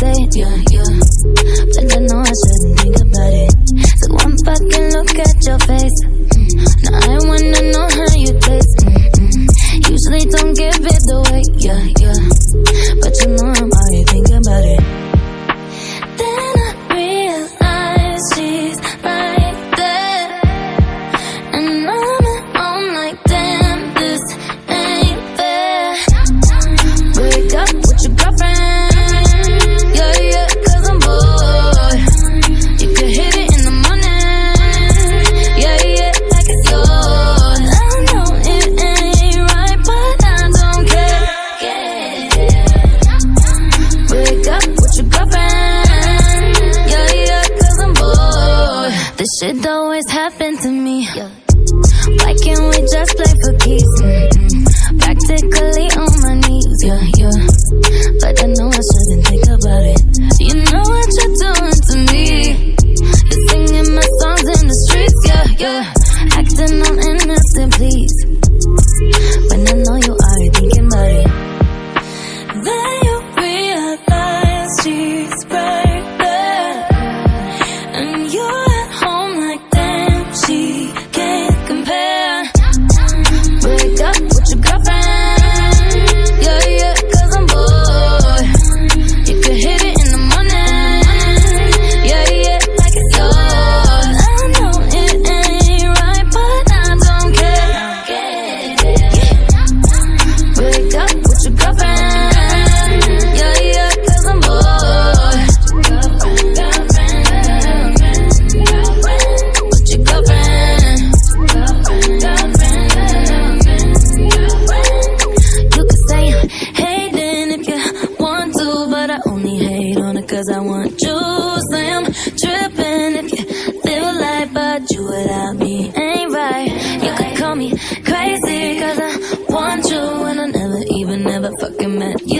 say, yeah, yeah. But I know I shouldn't think about it. So one fucking look at your face. Mm. Now I wanna know how you taste. Mm, mm. Usually don't give it away, yeah, yeah. But you know Shit always happen to me. Why can't we just play for keeps? Mm-mm. Practically on my knees, yeah, yeah. But I know I shouldn't think about it. You know what you're doing to me. You're singing my songs in the streets, yeah, yeah. Acting all innocent, please. When I know you are cause I want you. I'm tripping if you live a life, but you without me ain't right. You could call me crazy cause I want you and I never even ever fucking met you.